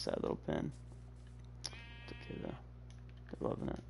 sad little pin. It's okay though. They're loving it.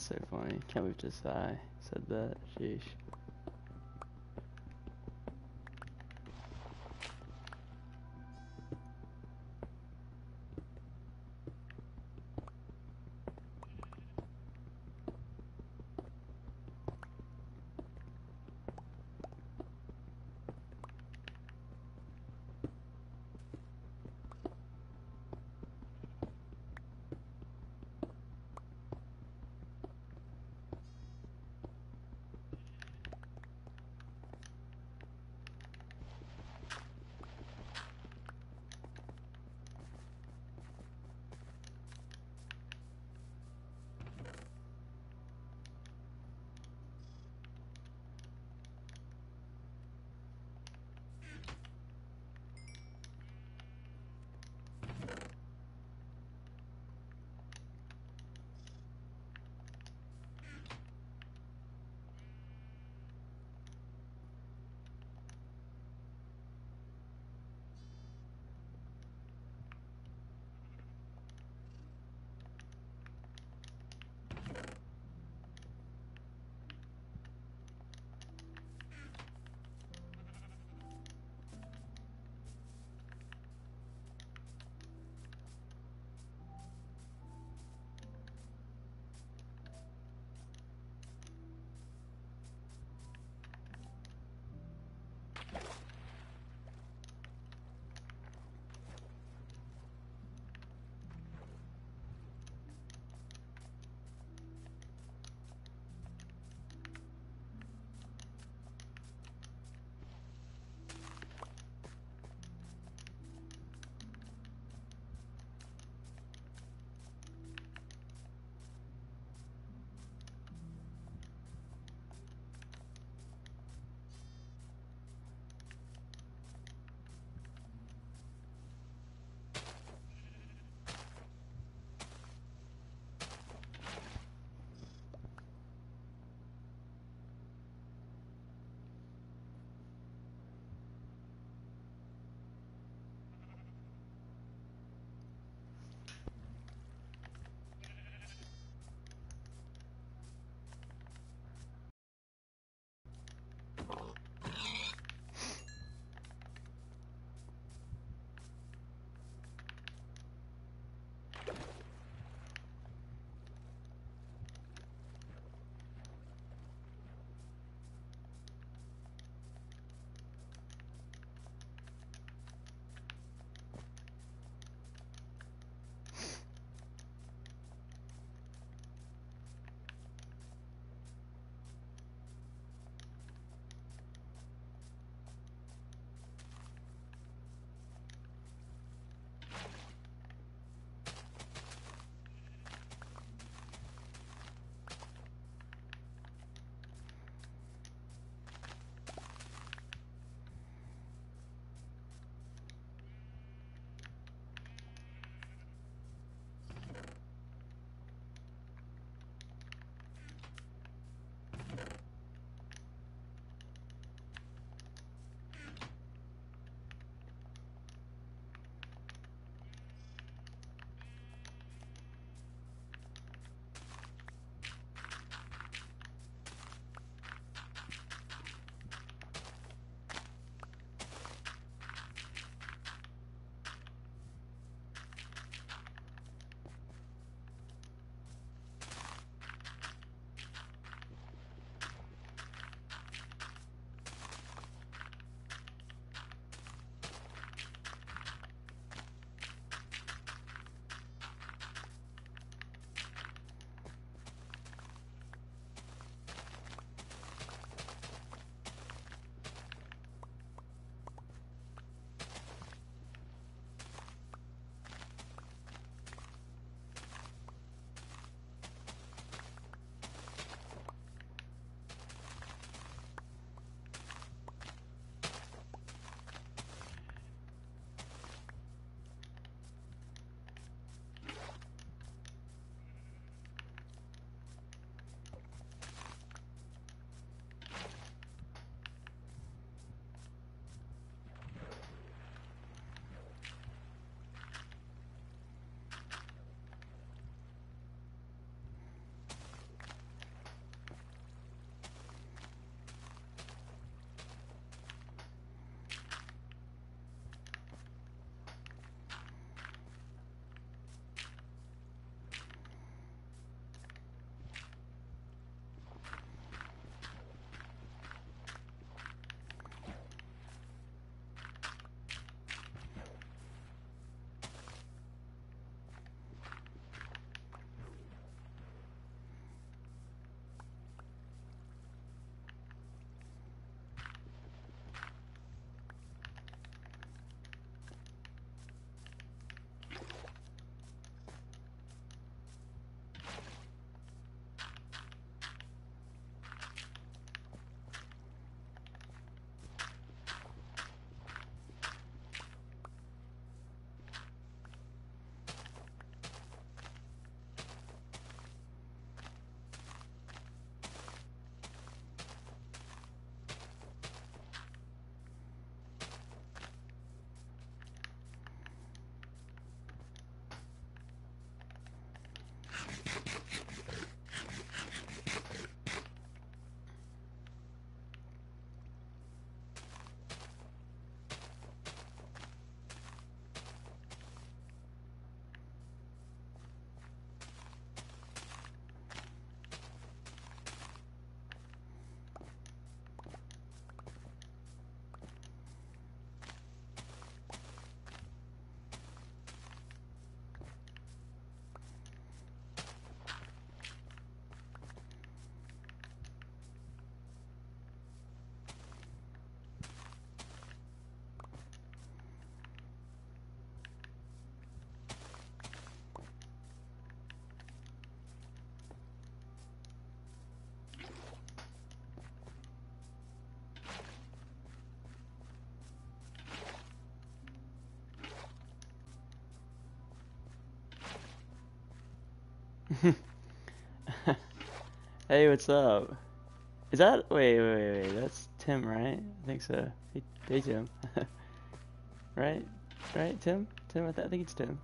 that's so funny. Can't believe just I said that. Sheesh. Hey, what's up? Is that wait, wait, wait? That's Tim, right? I think so. Hey, hey Tim. right, right, Tim, Tim. I, th I think it's Tim.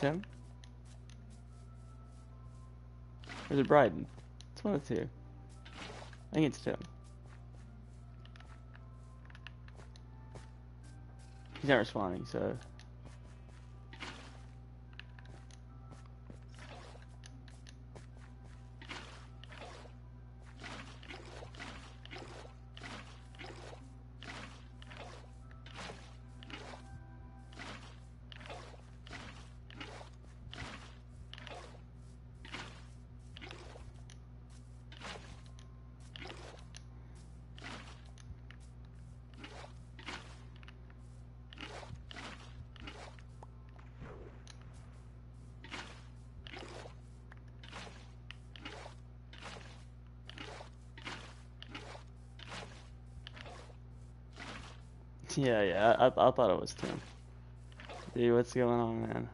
Tim. Or is it Bryden? It's one of the two. I think it's Tim. He's not responding, so. Yeah, yeah, I, I thought it was Tim. Dude, what's going on, man?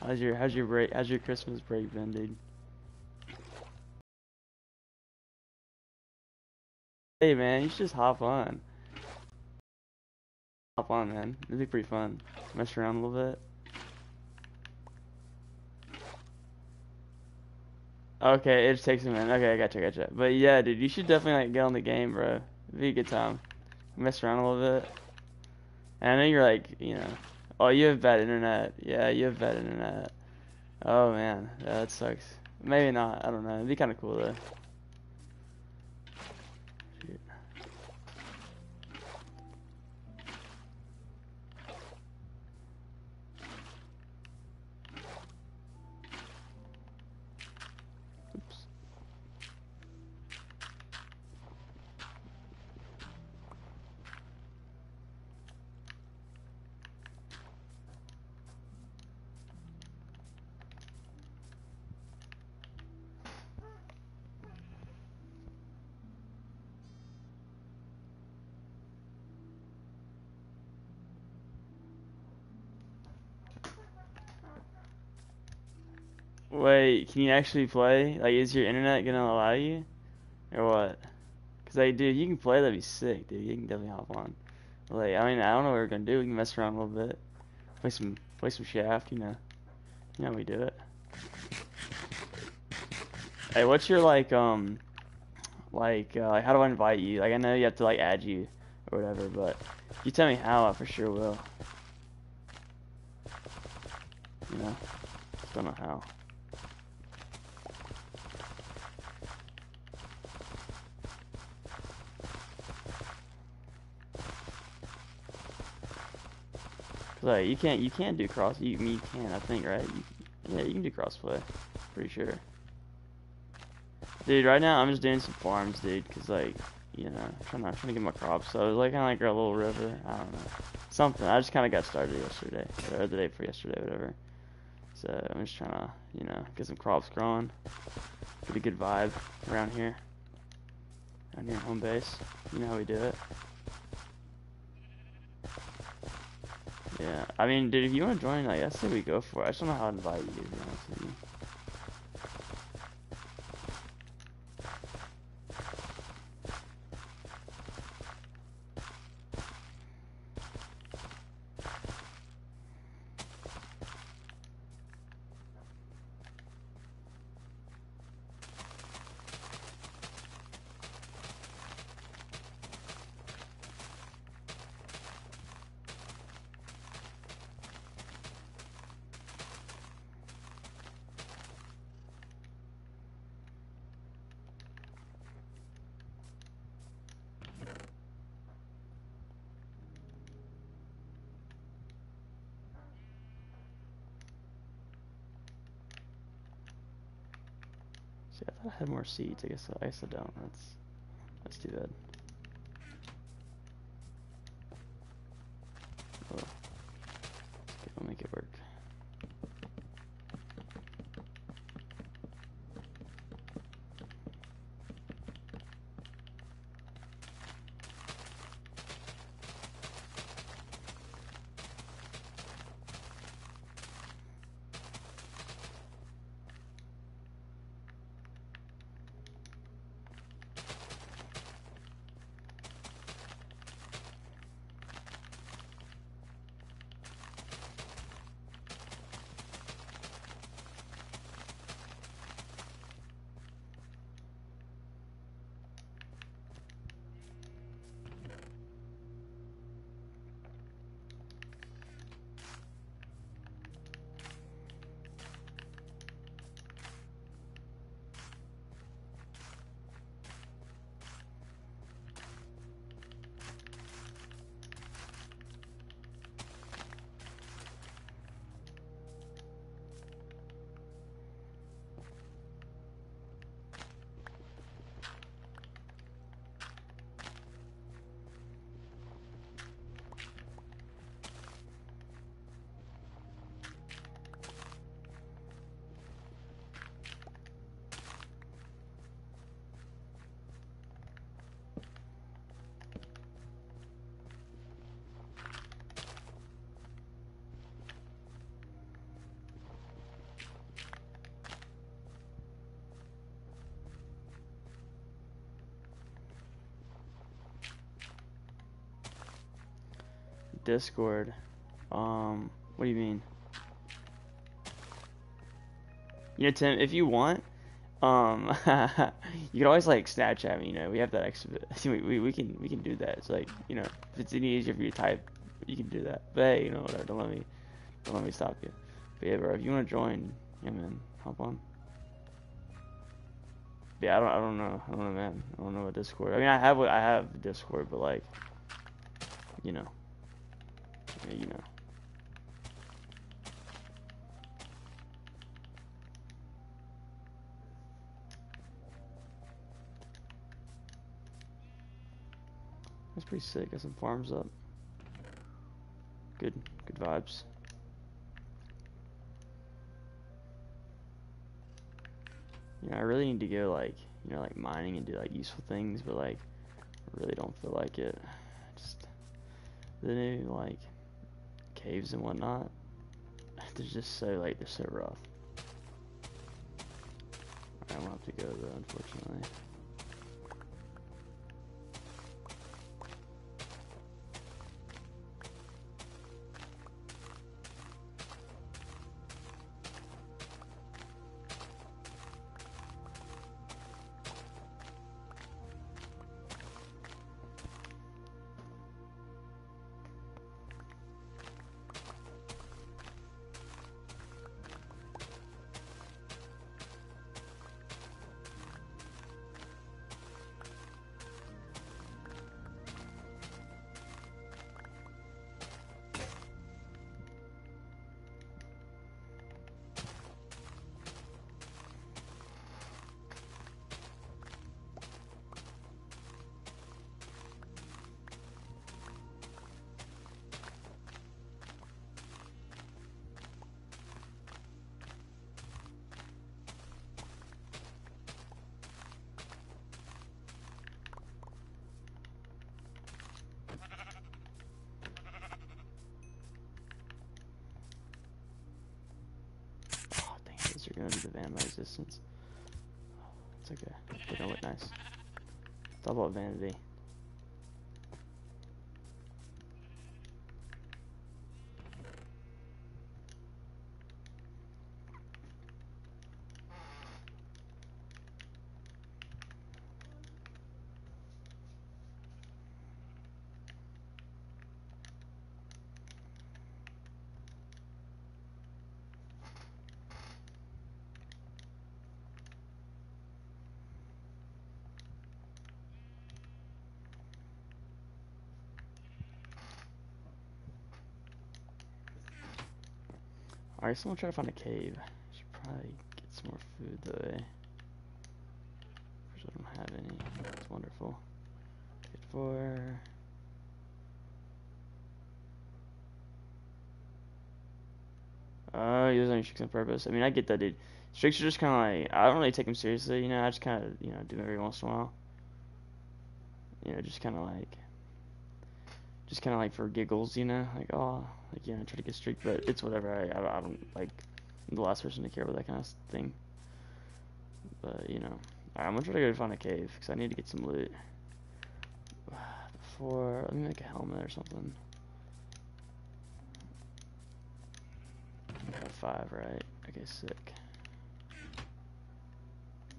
How's your how's your break? How's your Christmas break been, dude? Hey, man, you should just hop on. Hop on, man. It'd be pretty fun. Mess around a little bit. Okay, it just takes a minute. Okay, I gotcha, gotcha. But yeah, dude, you should definitely like get on the game, bro. It'd be a good time. Mess around a little bit. And I know you're like, you know, oh, you have bad internet. Yeah, you have bad internet. Oh man, yeah, that sucks. Maybe not. I don't know. It'd be kind of cool though. Wait, can you actually play? Like, is your internet gonna allow you? Or what? Cause like, dude, you can play, that'd be sick, dude. You can definitely hop on. Like, I mean, I don't know what we're gonna do. We can mess around a little bit. Play some, play some shaft, you know. You know we do it. Hey, what's your, like, um, like, uh, like, how do I invite you? Like, I know you have to, like, add you or whatever, but you tell me how, I for sure will. You know? Don't know how. Like you can't you can't do cross you you can I think right? You, yeah you can do crossplay pretty sure. Dude right now I'm just doing some farms dude cause like you know trying to trying to get my crops. So was like kind of like a little river I don't know something. I just kind of got started yesterday or the day for yesterday whatever. So I'm just trying to you know get some crops growing. Get a good vibe around here around here home base. You know how we do it Yeah, I mean, dude, if you want to join, like, I say we go for. I just don't know how to invite you, to See, I thought I had more seeds. I guess I guess I don't. That's that's too bad. Discord. Um, what do you mean? You know, Tim, if you want, um, you can always like Snapchat me. You know, we have that extra. We, we we can we can do that. It's like you know, if it's any easier for you to type, you can do that. But hey, you know, whatever. Don't let me don't let me stop you. But yeah, bro, if you want to join, yeah, man, hop on. Yeah, I don't I don't know. I don't know, man. I don't know what Discord. I mean, I have I have Discord, but like, you know, you know. That's pretty sick. Got some farms up. Good, good vibes. You know, I really need to go like, you know, like mining and do like useful things, but like, I really don't feel like it. Just the new like caves and whatnot. They're just so like they're so rough. I will have to go though, unfortunately. Gonna be the vandal resistance. It's okay. They don't look nice. All about vanity. Alright, someone try to find a cave. Should probably get some more food though. First, I don't have any. That's wonderful. Good for. Uh, he was only streaks on purpose. I mean, I get that, dude. Streaks are just kind of like I don't really take them seriously, you know. I just kind of you know do them every once in a while. You know, just kind of like, just kind of like for giggles, you know. Like oh, like yeah, I try to get streaked, but it's whatever. I I, I don't like. I'm the last person to care about that kind of thing. But you know, Alright, I'm gonna try to go find a cave because I need to get some loot. Before, let me make a helmet or something. Got five, right? Okay, sick.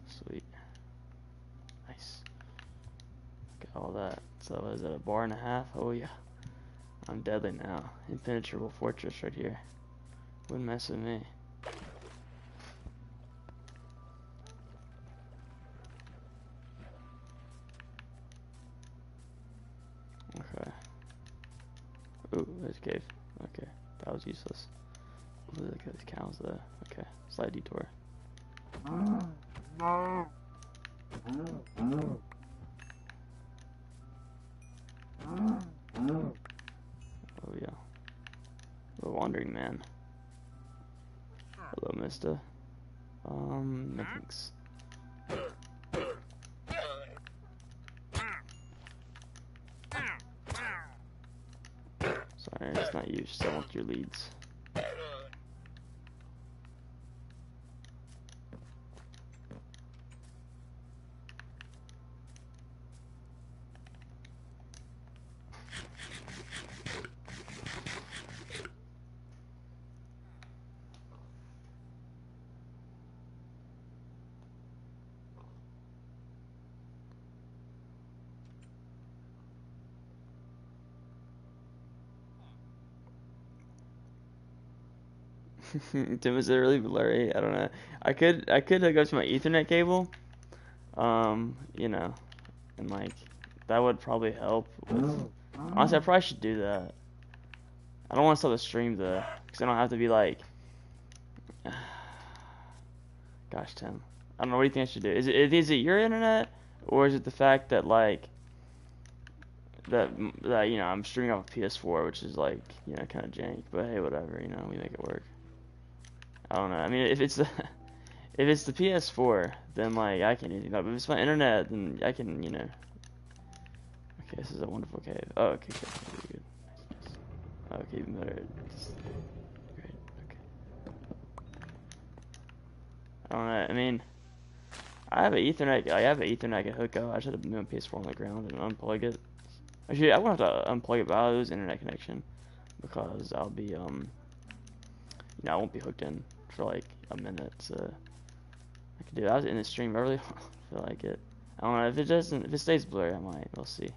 Sweet. Nice. Got all that. So is it a bar and a half? Oh yeah. I'm deadly now. Impenetrable fortress right here. Wouldn't mess with me. Okay. Ooh, a cave. Okay, that was useless. Look at these cows though. Okay, slight detour. Mister. Um, thanks. Sorry, it's not you. Still want your leads. Tim, is it really blurry? I don't know. I could I could hook up to my Ethernet cable. Um, you know, and like that would probably help. With... Honestly, I probably should do that. I don't want to stop the stream though, because I don't have to be like. Gosh, Tim. I don't know. What do you think I should do? Is it is it your internet, or is it the fact that like that that you know I'm streaming off a PS4, which is like you know kind of jank, but hey, whatever. You know, we make it work. I don't know. I mean, if it's the if it's the PS4, then like I can't anything. But if it's my internet, then I can you know. Okay, this is a wonderful cave. Oh, okay, okay, really good. Okay, even better. Just, great. Okay. I don't know. I mean. I have an Ethernet. I have an Ethernet I can hook up. I should have moved my PS4 on the ground and unplug it. Actually, I won't have to unplug it, but I'll lose internet connection because I'll be um. You know, I won't be hooked in for like a minute. So I can do. That. I was in the stream. I feel like it. I don't know if it doesn't. If it stays blurry, I might. We'll see.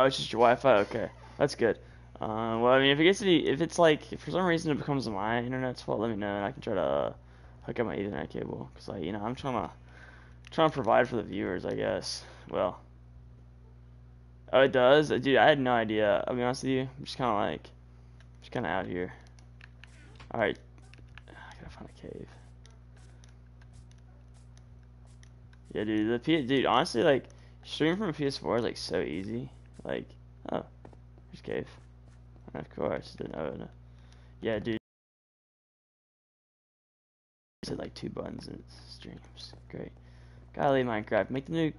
Oh, it's just your Wi-Fi. Okay, that's good. Uh, well, I mean, if it gets any, if it's like, if for some reason it becomes my internet's fault, let me know, and I can try to uh, hook up my Ethernet cable. Cause like, you know, I'm trying to, trying to provide for the viewers, I guess. Well, oh, it does, dude. I had no idea. I'll be honest with you. I'm just kind of like, just kind of out here. All right, I gotta find a cave. Yeah, dude. The P, dude. Honestly, like, streaming from a PS4 is like so easy. Like, oh, there's cave. And of course, then oh no. Yeah, dude. Said like two buttons and streams. Great. Golly, Minecraft, make the new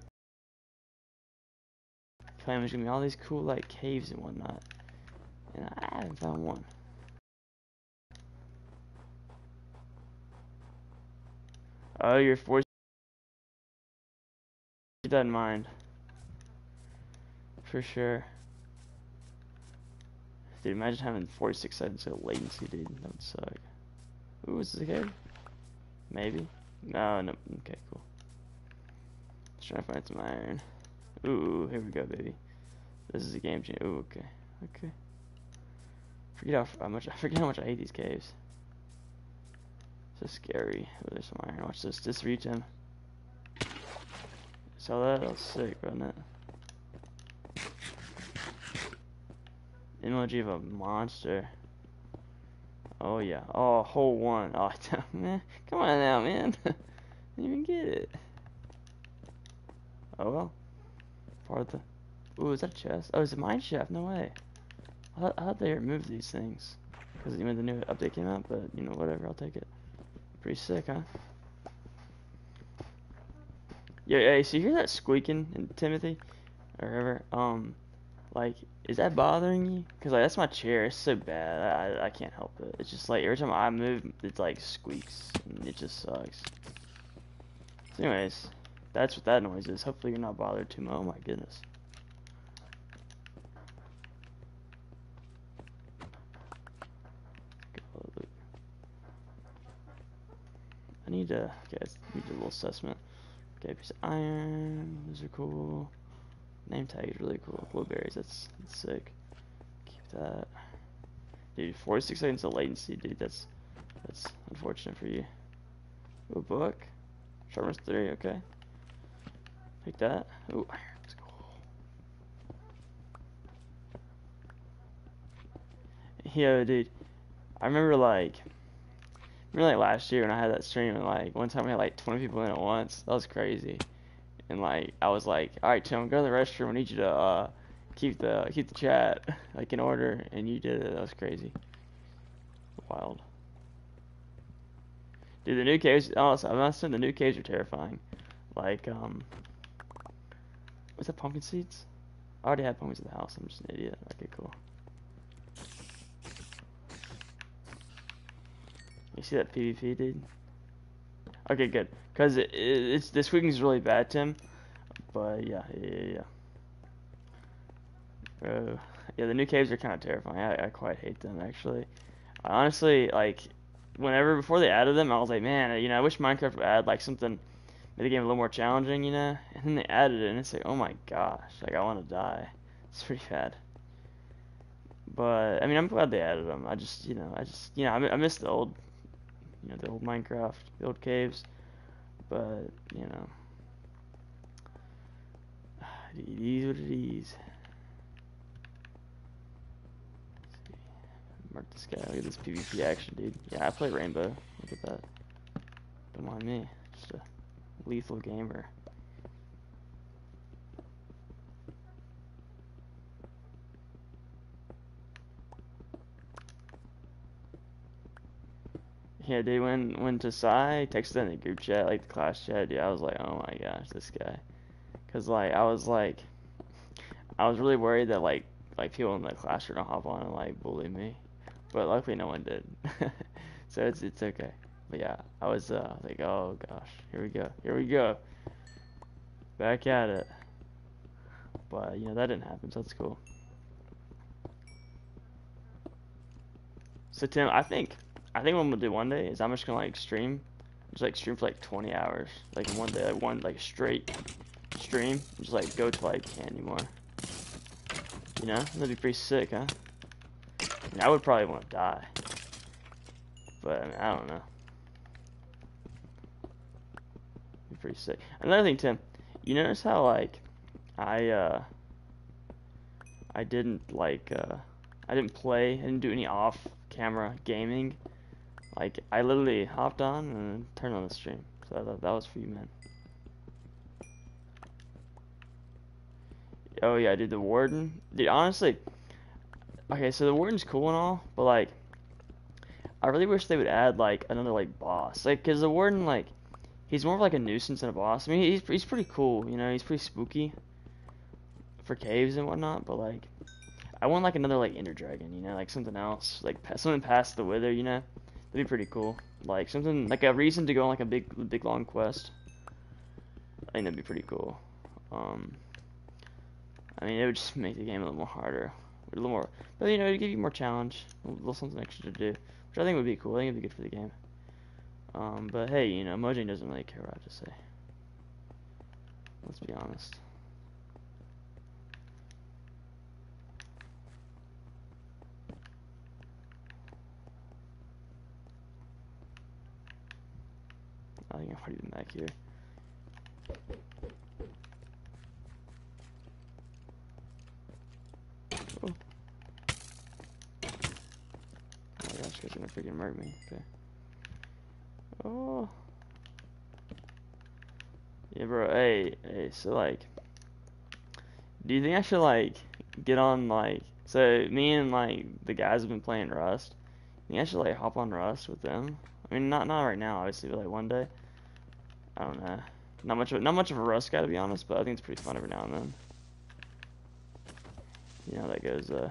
claim there's gonna be all these cool like caves and whatnot. And I haven't found one. Oh, you're forced keep that in mind. For sure. Dude, imagine having 46 seconds of latency, dude. That would suck. Ooh, is this a cave? Maybe. No, no. Okay, cool. Let's try to find some iron. Ooh, here we go, baby. This is a game changer. Ooh, okay. Okay. Forget how, much I forget how much I hate these caves. So scary. Ooh, there's some iron. Watch this. This reach him. Saw that? That was sick, wasn't it? Emoji of a monster. Oh yeah. Oh, hole one. Oh, man. Come on now, man. Didn't even get it. Oh well. Part of the. Ooh, is that a chest? Oh, it's a mine shaft. No way. I thought, I thought they removed these things because even the new update came out. But you know, whatever. I'll take it. Pretty sick, huh? Yeah. Hey, so you hear that squeaking in Timothy, or whatever? Um, like, is that bothering you? Cause like that's my chair. It's so bad. I I can't help it. It's just like every time I move, it like squeaks, it just sucks. So anyways, that's what that noise is. Hopefully you're not bothered too much. Oh my goodness. I need to. Okay, I need a little assessment. Okay, piece of iron. Those are cool. Name tag is really cool. Blueberries, that's, that's sick. Keep that. Dude, 46 seconds of latency, dude. That's that's unfortunate for you. Ooh, book. Sharpness 3, okay. Take that. Ooh, iron. That's cool. Yo, dude. I remember, like... Remember, like, last year when I had that stream, and, like, one time we had, like, 20 people in at once? That was crazy and like I was like, all right, Tim, go to the restroom. I need you to uh, keep the keep the chat like in order, and you did it. That was crazy. Wild. Dude, the new caves. Honestly, I'm not saying the new caves are terrifying. Like, um, was that pumpkin seeds? I already had pumpkins in the house. I'm just an idiot. Okay, cool. You see that PvP, dude? Okay, good. Cause it, it, it's the squeaking is really bad, Tim. But yeah, yeah, yeah. Bro, oh, yeah, the new caves are kind of terrifying. I, I quite hate them actually. I honestly like whenever before they added them, I was like, man, you know, I wish Minecraft would add like something, make the game a little more challenging, you know. And then they added it, and it's like, oh my gosh, like I want to die. It's pretty bad. But I mean, I'm glad they added them. I just, you know, I just, you know, I, I miss the old, you know, the old Minecraft, the old caves. But you know, it is what it is. Mark this guy. Look at this PvP action, dude. Yeah, I play Rainbow. Look at that. Don't mind me. Just a lethal gamer. Yeah, dude, when when Tasai texted in the group chat, like the class chat, dude, I was like, oh my gosh, this guy. Cause like I was like, I was really worried that like like people in the class were gonna hop on and like bully me, but luckily no one did. So it's it's okay. But yeah, I was uh like, oh gosh, here we go, here we go, back at it. But you know that didn't happen, so that's cool. So Tim, I think I think what I'm gonna do one day is I'm just gonna like stream, just like stream for like 20 hours, like one day, like one like straight stream, just like go to like can't anymore. You know, that'd be pretty sick, huh? I, mean, I would probably want to die, but I, mean, I don't know. Be pretty sick. Another thing, Tim, you notice how like I uh I didn't like uh I didn't play, I didn't do any off-camera gaming. Like I literally hopped on and turned on the stream. So I thought that was for you, man. Oh yeah, dude, the warden. Dude, honestly, okay, so the warden's cool and all, but like, I really wish they would add like another like boss, like, cause the warden like, he's more of like a nuisance than a boss. I mean, he's he's pretty cool, you know, he's pretty spooky for caves and whatnot, but like, I want like another like Ender Dragon, you know, like something else, like something past the Wither, you know, that'd be pretty cool. Like something like a reason to go on like a big big long quest. I think that'd be pretty cool. Um. I mean, it would just make the game a little more harder, a little more, but you know, it'd give you more challenge, a little something extra to do, which I think would be cool. I think it'd be good for the game. Um, but hey, you know, Mojang doesn't really care what I have to say. Let's be honest. Think I've already been back here. Oh. Oh my gosh, guys are gonna freaking murder me. Okay. Oh. Yeah, bro. Hey, hey. So like, do you think I should like get on like? So me and like the guys have been playing Rust. You think I should like hop on Rust with them? I mean, not not right now, obviously, but like one day. I don't know. Not much of not much of a Rust guy to be honest, but I think it's pretty fun every now and then. You know how that goes. Uh,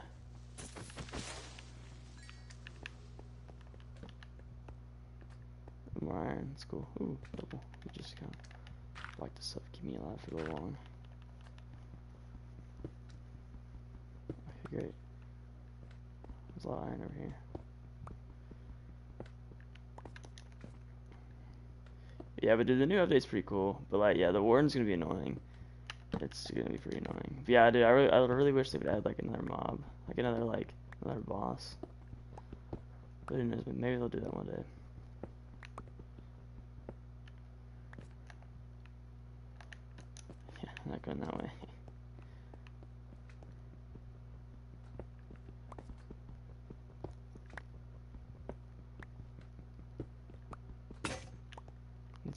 iron. It's cool. Ooh, double. You just kind of like the stuff keep me alive for a little long. Okay, great. There's a lot of iron over here. Yeah, but dude, the new update's pretty cool. But like, yeah, the warden's gonna be annoying. It's gonna be pretty annoying. But yeah, dude, I really, I really wish they would add like another mob, like another like another boss. But who knows? Maybe they'll do that one day. Yeah, not going that way.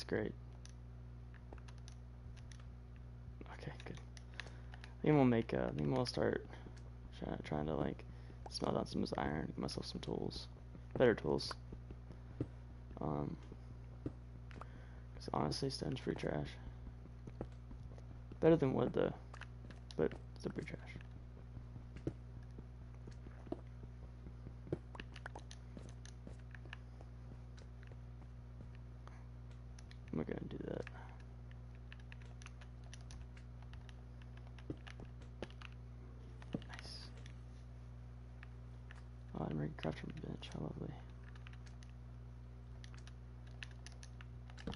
That's great. Okay, good. I think we'll make. Uh, think we'll start trying, to like smelt out some of this iron, get myself some tools, better tools. Um, cause honestly, stone's pretty trash. Better than wood though, but it's still pretty trash. I'm not gonna do that. Nice. craft from bench. How lovely. Let's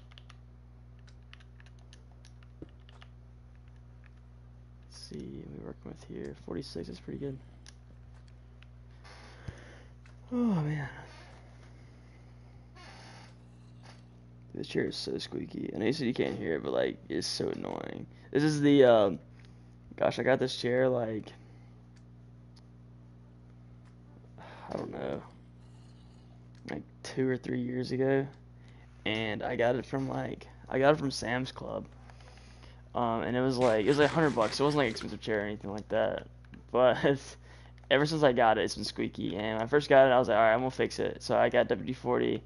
see, we working with 46 is pretty good. Oh man. This chair is so squeaky. And I know you said you can't hear it, but like it's so annoying. This is the um gosh, I got this chair like I don't know, like two or three years ago, and I got it from like I got it from Sam's Club, um, and it was like it was like hundred bucks. It wasn't like an expensive chair or anything like that, but ever since I got it, it's been squeaky. And when I first got it, I was like, all right, I'm gonna fix it. So I got WD-40,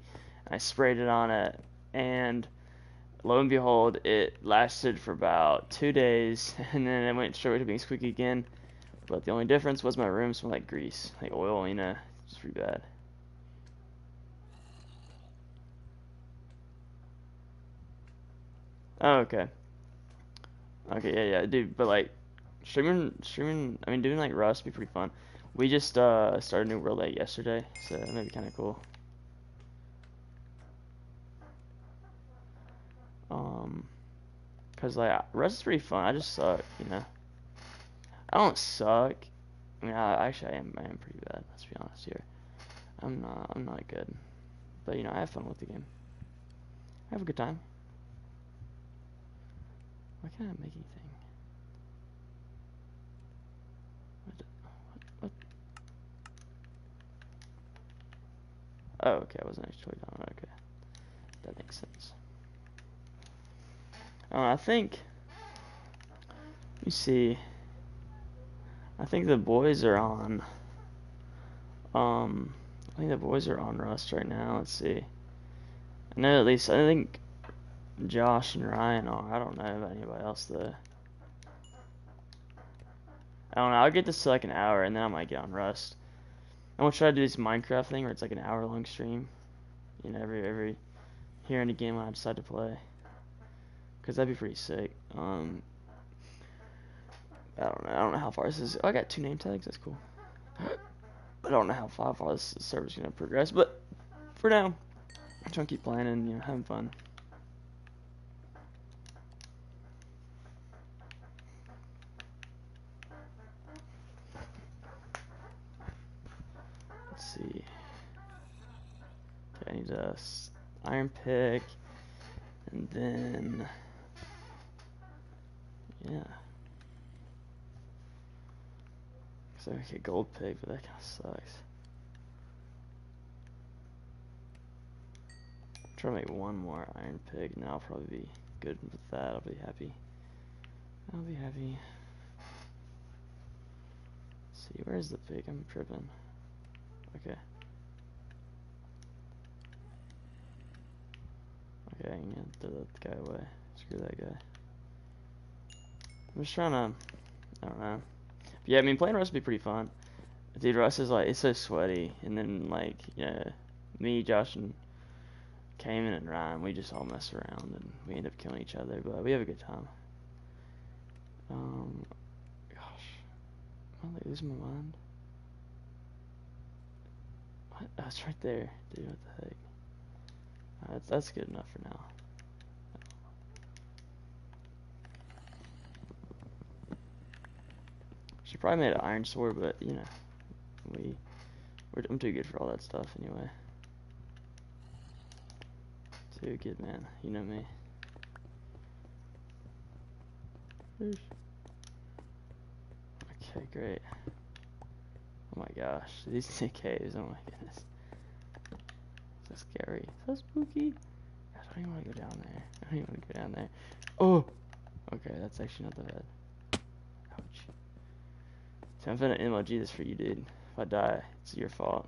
I sprayed it on it, and lo and behold, it lasted for about two days, and then it went straight to being squeaky again. But the only difference was my room smelled like grease, like oil, you know. It's pretty bad. Oh, okay. Okay, yeah, yeah, dude. But like, streaming, streaming. I mean, doing like Rust would be pretty fun. We just uh started New World like yesterday, so that may be kind of cool. Um, cause like Rust is pretty fun. I just suck, you know. I don't suck. I mean, I, actually I am. I am pretty bad. Let's be honest here. I'm not. I'm not good. But you know, I have fun with the game. I have a good time. Why can't I make anything? What? What? what? Oh, okay. I wasn't actually down. Okay, that makes sense. Uh, I think. Let me see. I think the boys are on. Um, I think the boys are on Rust right now. Let's see. I know at least I think Josh and Ryan are. I don't know about anybody else though. I don't know. I'll get this to like an hour and then I might get on Rust. I'm gonna try to do this Minecraft thing where it's like an hour long stream. You know, every every here and again when I decide to play. Cause that'd be pretty sick. Um, I don't know. I don't know how far this is. Oh, I got two name tags. That's cool. I don't know how far, far this server's gonna progress, but for now, I'm trying to keep playing and you know having fun. Let's see. Okay, I need a iron pick, and then yeah. So I get gold pick, but that kind of sucks. Try to make one more iron pick, and I'll probably be good with that. I'll be happy. I'll be happy. Let's see, where's the pig? I'm tripping. Okay. Okay, I'm gonna throw that guy away. Screw that guy. I'm just trying to, I don't know. Yeah, I mean, playing Rust would be pretty fun. Dude, Rust is like, it's so sweaty. And then, like, yeah, me, Josh, and Cayman and Ryan, we just all mess around and we end up killing each other, but we have a good time. Um, gosh. Am I losing my mind? What? Oh, right there. Dude, what the heck? That's, that's good enough for now. She probably made an iron sword, but you know, we, I'm too good for all that stuff anyway. Too good, man. You know me. Okay, great. Oh my gosh, these caves, oh my goodness. So scary. So spooky. I don't even want to go down there. I don't even want to go down there. Oh! Okay, that's actually not that bad. So I'm gonna MLG this for you, dude. If I die, it's your fault.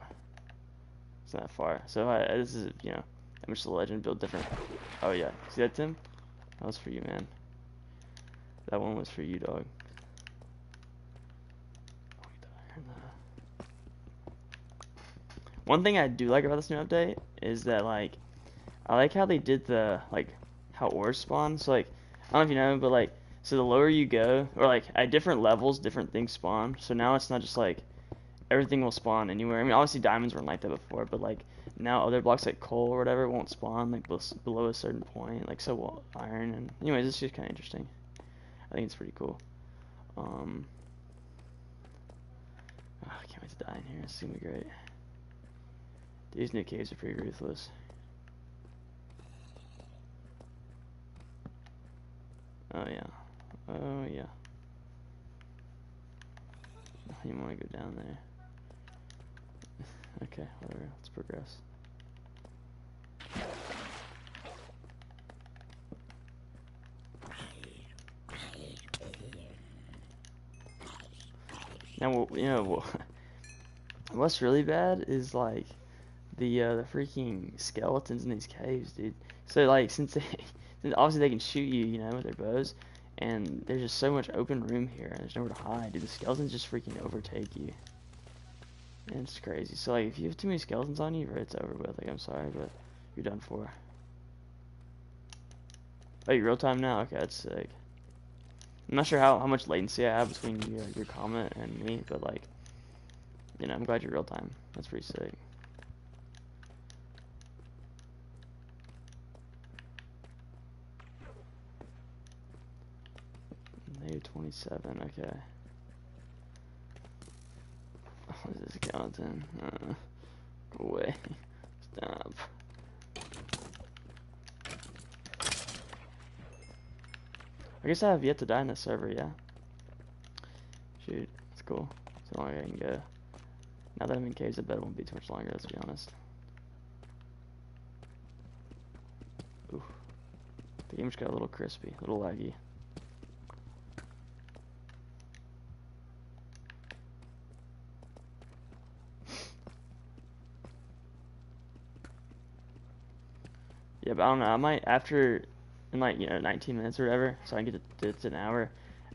It's not far. So I, uh, this is, you know, I'm just a legend, build different. Oh yeah, see that, Tim? That was for you, man. That one was for you, dog. One thing I do like about this new update is that, like, I like how they did the, like, how ores spawn. So, like, I don't know if you know, but, like, so the lower you go, or like at different levels, different things spawn. So now it's not just like everything will spawn anywhere. I mean, obviously diamonds weren't like that before, but like now other blocks like coal or whatever won't spawn like below a certain point. Like so will iron and anyways, it's just kind of interesting. I think it's pretty cool. Um, oh, I can't wait to die in here. It's gonna be great. These new caves are pretty ruthless. Oh yeah. Oh yeah. You want to go down there. Okay, whatever. Let's progress. Now, you know, what's really bad is like the uh, the freaking skeletons in these caves, dude. So like, since they, obviously they can shoot you, you know, with their bows, and there's just so much open room here, and there's nowhere to hide, dude. The skeletons just freaking overtake you. And it's crazy. So like, if you have too many skeletons on you, it's over with. Like, I'm sorry, but you're done for. Oh, you're real time now? Okay, that's sick. I'm not sure how, how much latency I have between your, your comment and me, but like, you know, I'm glad you're real time. That's pretty sick. Maybe 27, okay. What is this skeleton? Uh, go away. Stop. I guess I have yet to die in this server, yeah. Shoot, it's cool. So long I can go. Now that I'm in caves, bet it won't be too much longer, let's be honest. The game just got a little crispy, a little laggy. Yeah, but I don't know. I might after in like you know 19 minutes or whatever, so I can get to, to an hour.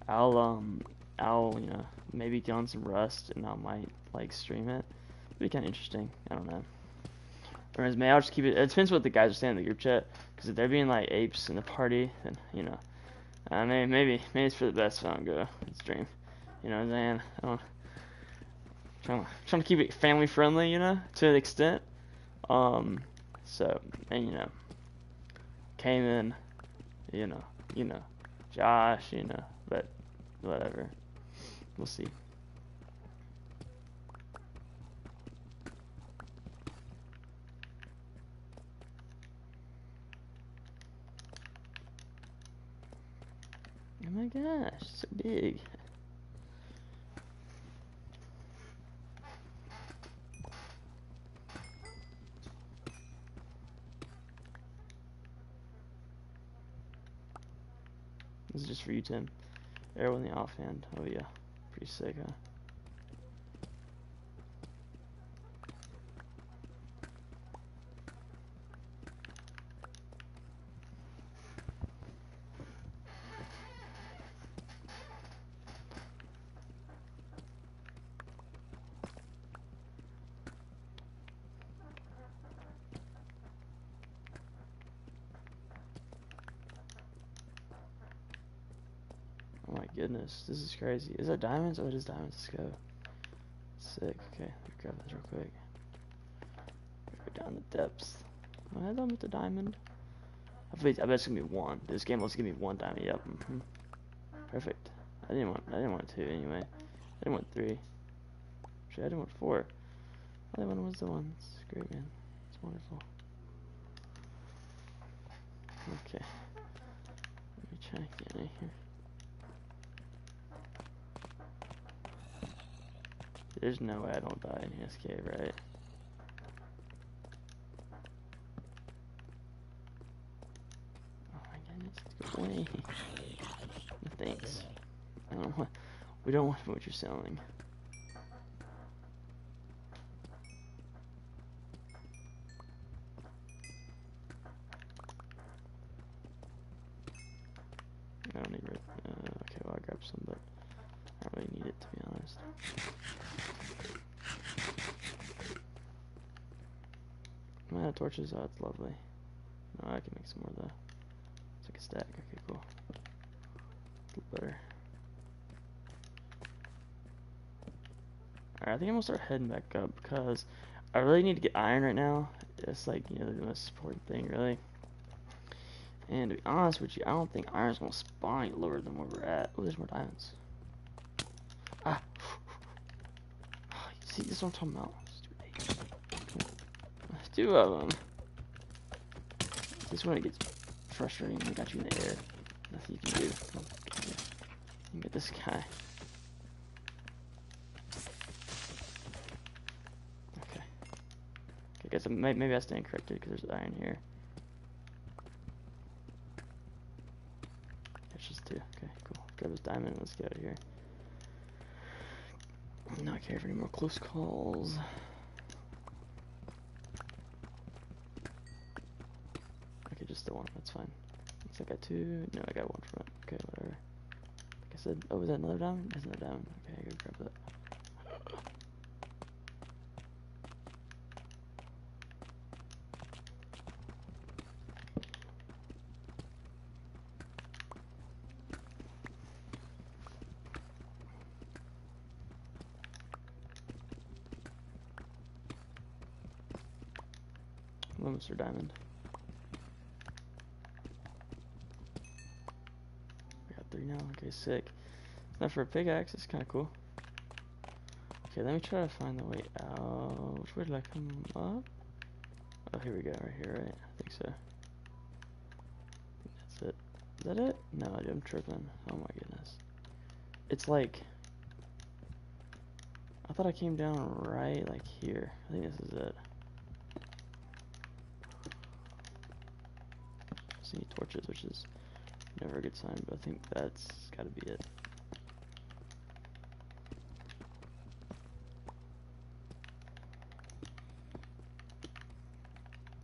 I'll um I'll you know maybe get on some Rust and I might like stream it. It'd be kind of interesting. I don't know. Or as may I'll just keep it. It depends what the guys are saying in the group chat. Because if they're being like apes in the party, then you know, uh, maybe maybe maybe it's for the best if I don't go stream. You know what I'm saying? I don't. Trying, trying to keep it family friendly, you know, to an extent. Um, so and you know, Cayman, you know, you know, Josh, you know, but whatever. We'll see. Oh my gosh, so big. This is just for you, Tim. Arrow in the offhand. Oh yeah, pretty sick, huh? Goodness, this is crazy. Is that diamonds? Oh, it is diamonds. Let's go. Sick. Okay, grab this real quick. Go down the depths. Oh, I them with the diamond. I bet, it's gonna be one. This game to give me one diamond. Yep. Mm -hmm. Perfect. I didn't want. I didn't want two anyway. I didn't want three. Actually, I didn't want four. Other one was the one. It's great, man. It's wonderful. Okay. Let me try to get in here. There's no way I don't die in this cave, right? Oh my goodness, let's go away. Thanks. I don't want, we don't want what you're selling. I don't need it. Uh, okay, well, I'll grab some, but I don't really need it, to be honest. Oh, that's lovely. No, I can make some more though. It's like a stack. Okay, cool. A little better. Alright, I think I'm gonna start heading back up because I really need to get iron right now. It's like, you know, the most important thing, really. And to be honest with you, I don't think iron's gonna spawn lower than where we're at. Oh, there's more diamonds. Ah. See, this is what I'm talking about. Two of them. This one it gets frustrating when I got you in the air. Nothing you can do. Oh, get, you get this guy. Okay. Okay, guess maybe I stand corrected because there's iron here. It's just two. Okay, cool. Grab this diamond. Let's get out of here. Not care for any more close calls. Okay, just the one. That's fine. Looks like I got two. No, I got one from it. Okay, whatever. Like I said, oh, is that another diamond? That's another diamond. Okay, I gotta grab that. Mr. Diamond. I got three now. Not for a pickaxe. It's kind of cool. Okay, let me try to find the way out. Where did I come up? Oh, here we go. Right here, right? I think so. That's it. Is that it? No, I'm tripping. Oh my goodness. It's like... I thought I came down right, like here. I think this is it. see torches, which is never a good sign, but I think that's gotta be it.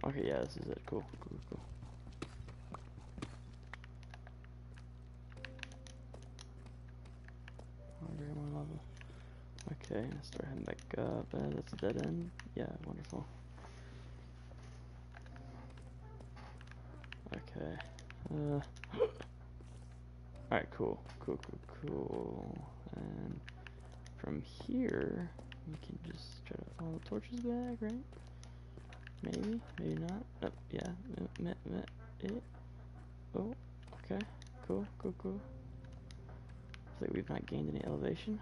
Okay, yeah, this is it. Cool, cool, cool. Okay, let's start heading back up. Uh, that's a dead end. Yeah, wonderful. Okay. Uh, Alright, cool. Cool, cool, cool. And from here, we can just try to follow the torches back, right? Maybe, maybe not. Oh, yeah. It. Oh, okay. Cool, cool, cool. Looks like we've not gained any elevation.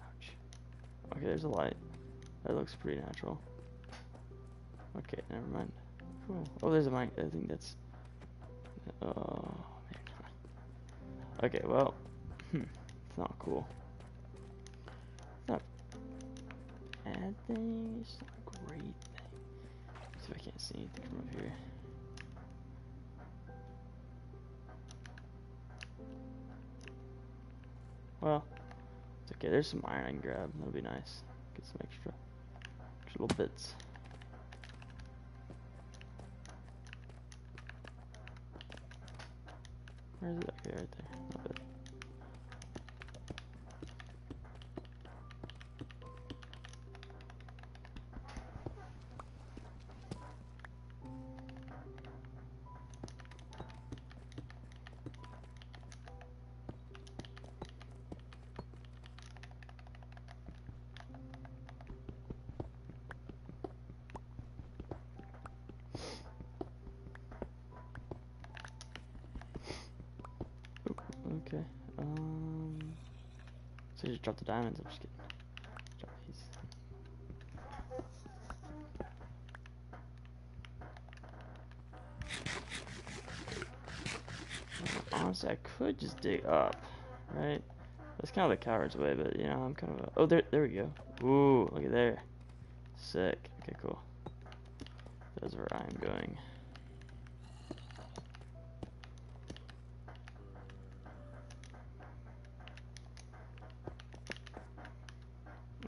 Ouch. Okay, there's a light. That looks pretty natural. Okay, never mind. Cool. Oh, there's a mic. I think that's. Oh man. Okay, well, hmm, it's not cool. It's not a bad thing. It's not a great thing. Let's see if I can't see anything from up here. Well, it's okay. There's some iron I can grab. That'll be nice. Get some extra little bits. Where is it? Okay, right there. Honestly, I could just dig up, right? That's kind of the coward's way, but you know, I'm kind of. A, oh, there, there we go. Ooh, look at there. Sick. Okay, cool. That's where I am going.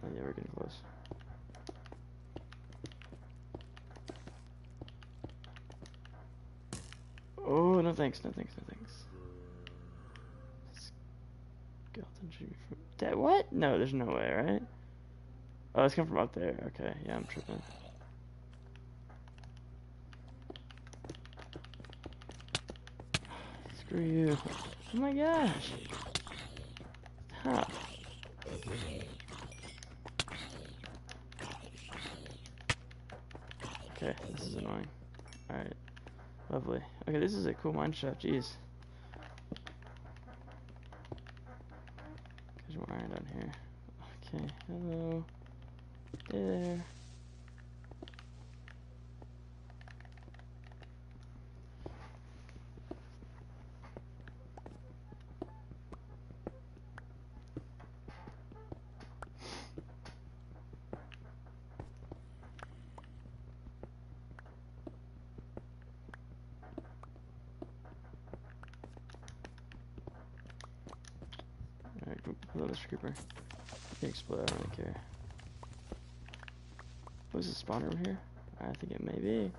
Oh, yeah, we're getting close. Oh, no thanks, no thanks. no should That, what? No, there's no way, right? Oh, it's coming from up there. Okay, yeah, I'm tripping. Screw you. Oh my gosh. Huh. Okay, this is annoying. Alright. Lovely. Okay, this is a cool mine shaft, jeez. There's more iron down here. Okay, hello. There. Alright, go below this creeper. Explode, I don't care. Was it spawn over here? I think it may be.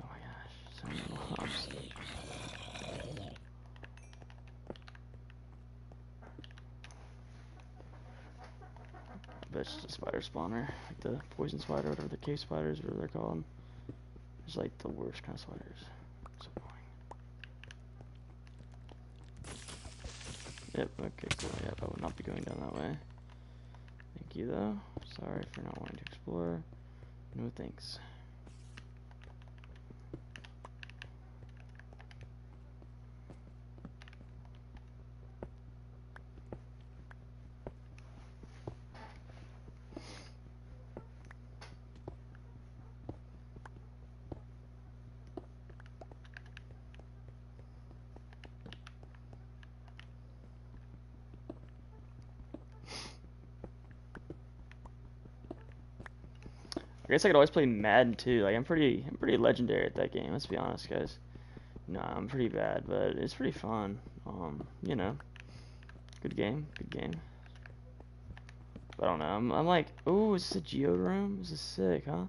Oh my gosh, so many mobs. Just a spider spawner. Like the poison spider, whatever the cave spiders, whatever they're called. It's like the worst kind of spiders. So. Yep, okay, cool. Yep, I will not be going down that way. You, though. Sorry for not wanting to explore. No thanks. I guess I could always play Madden too. Like I'm pretty, I'm pretty legendary at that game. Let's be honest, guys. No, I'm pretty bad, but it's pretty fun. Um, you know, good game, good game. But I don't know. I'm, I'm like, oh, is this a geode room? This is sick, huh?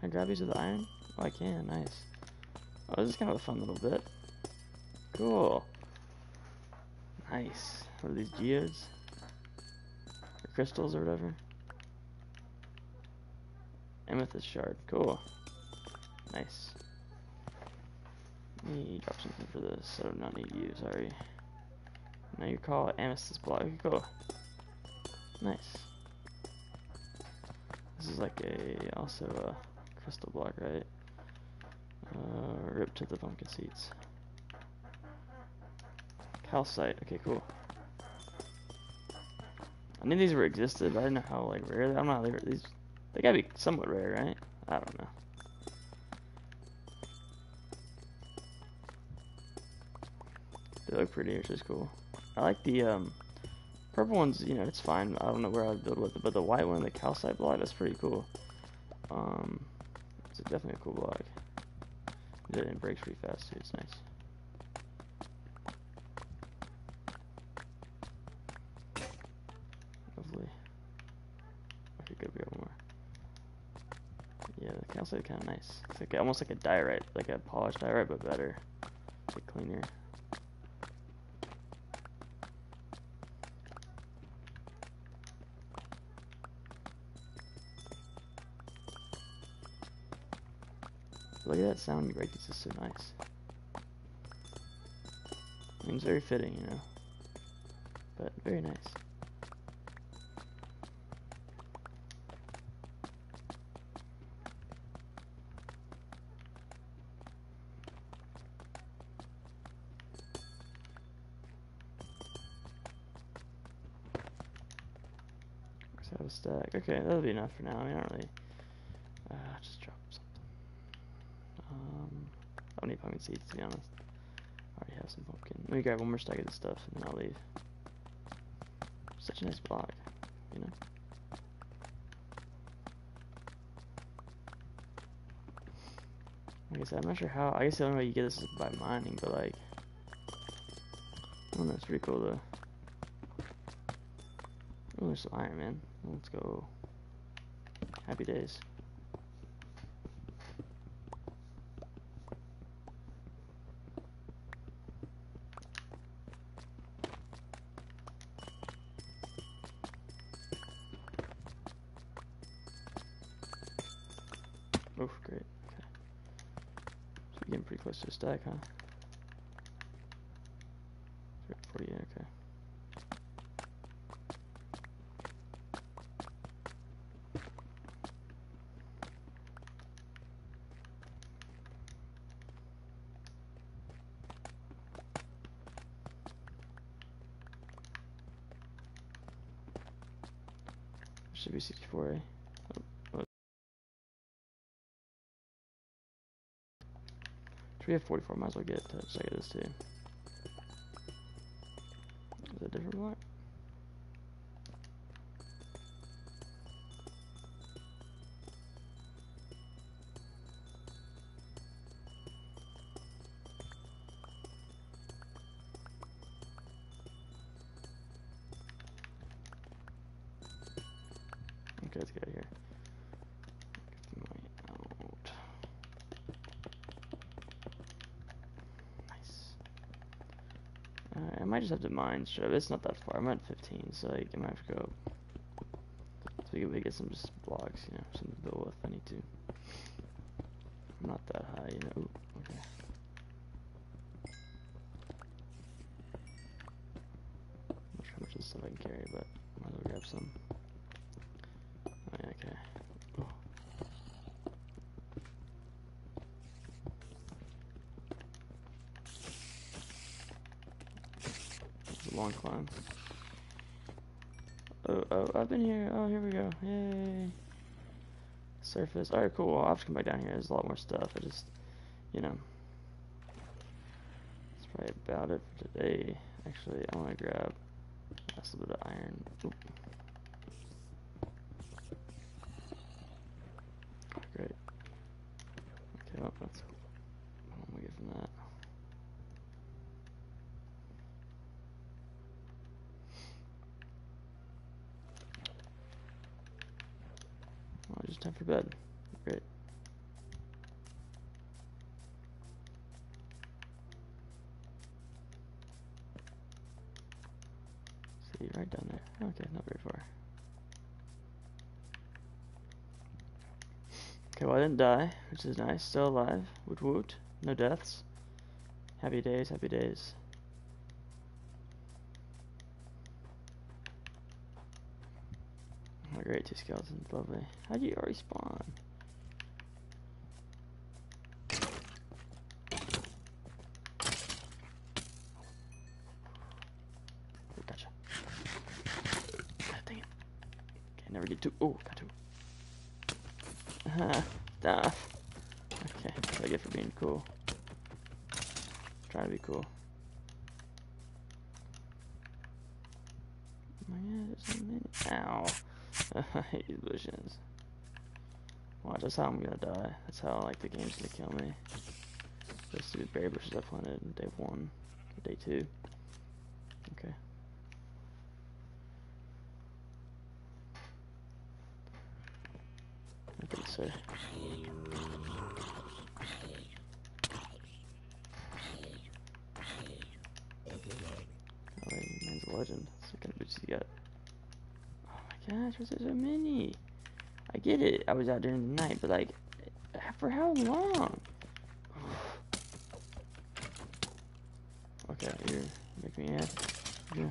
Can I grab these with iron? Oh, I can. Nice. Oh, this is kind of a fun little bit. Cool. Nice. What are these geodes? Crystals or whatever? Amethyst shard. Cool. Nice. Let me drop something for this. I do not need you, sorry. Now you call it amethyst block. Cool. Nice. This is like a also a crystal block, right? Uh, rip to the pumpkin seeds. Calcite. Okay, cool. I knew these were existed, but I didn't know how like rare. They, I'm not rare. These they gotta be somewhat rare, right? I don't know. They look pretty, which is cool. I like the um, purple ones. You know, it's fine. I don't know where I'd build with it, but the white one, the calcite block, that's pretty cool. Um, it's definitely a cool block. It breaks pretty fast too. It's nice. Okay, good. We got one more. Yeah, the calcite kind of nice. It's like almost like a diorite, like a polished diorite, but better, like cleaner. Look at that sound you. This is so nice. I mean, it's very fitting, you know. But very nice. Let's have a stack. Okay, that'll be enough for now. I mean, I don't really. Uh, just drop something. Um, I don't need pumpkin seeds to be honest. I already have some pumpkin. Let me grab one more stack of this stuff and then I'll leave. Such a nice block, you know. Like I said, I'm not sure how. I guess the only way you get this is by mining, but like, oh, that's pretty cool though. Oh, there's some iron, man. Let's go. Happy days. Oh, great. Okay. So we're getting pretty close to the stack, huh? 364. Three of 44, might as well get a touch get this too. Just have to mine straight up. It's not that far. I'm at 15, so like, I might have to go. So we can get some just blocks, you know, something to build with I need to. I'm not that high, you know. Ooh, long climb. Oh, oh, I've been here. Oh, here we go. Yay. Surface. Alright, cool. I'll have to come back down here. There's a lot more stuff. I just, you know. That's probably about it for today. Actually, I want to grab a little bit of iron. Oop. Great. Okay, well, that's what am I get from that? For bed. Great. See, right down there. Okay, not very far. Okay, well I didn't die, which is nice. Still alive. Woot woot. No deaths. Happy days, happy days. Oh great, two skeletons, lovely. How'd you already spawn? Oh, gotcha. God dang it. Okay, never get two. Oh, got two. Ah, stuff. Okay, that's what I get for being cool. Trying to be cool. Oh my god, there's so many. Ow. I hate these bushes. Watch, that's how I'm gonna die. That's how I like the game's gonna kill me. Stupid berry bushes I planted in day one, day two. Okay. I think so. Oh man's a legend. Of bitches you got. Oh my gosh, what's there so many? I get it. I was out during the night, but like, for how long? Okay, you're making me mad. Yeah.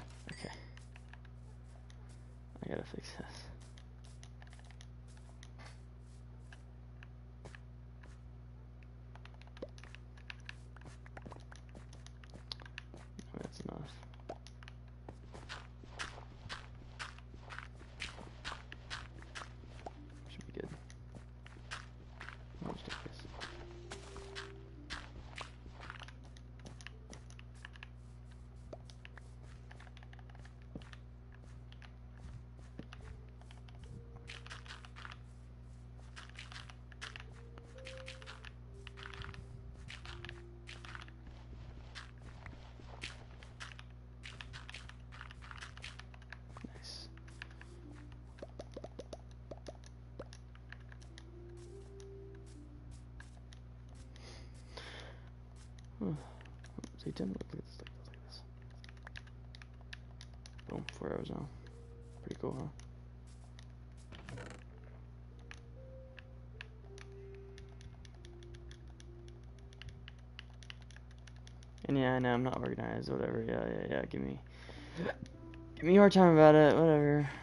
I'm not organized, whatever. Yeah, yeah, yeah. Give me, give me a hard time about it. Whatever, whatever.